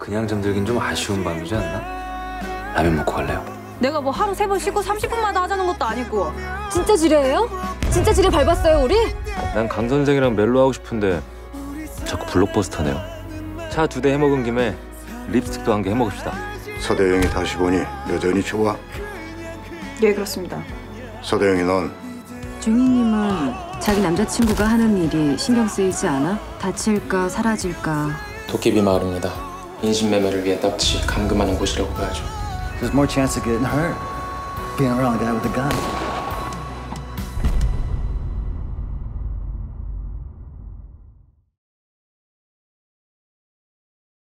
그냥 잠들긴 좀 아쉬운 밤이지 않나? 라면 먹고 갈래요? 내가 뭐 하루 세번 씻고 30분마다 하자는 것도 아니고 진짜 지뢰예요? 진짜 지뢰 밟았어요 우리? 난 강 선생이랑 멜로 하고 싶은데 자꾸 블록버스터네요. 차 두 대 해먹은 김에 립스틱도 한 개 해먹읍시다. 서대영이 다시 보니 여전히 좋아. 예 그렇습니다 서대영이 넌 중희님은 자기 남자친구가 하는 일이 신경 쓰이지 않아? 다칠까 사라질까 도깨비 마을입니다. 인신매매를 위해 떡치 감금하는 곳이라고 봐야죠. There's more chance of getting hurt being around a guy with a gun.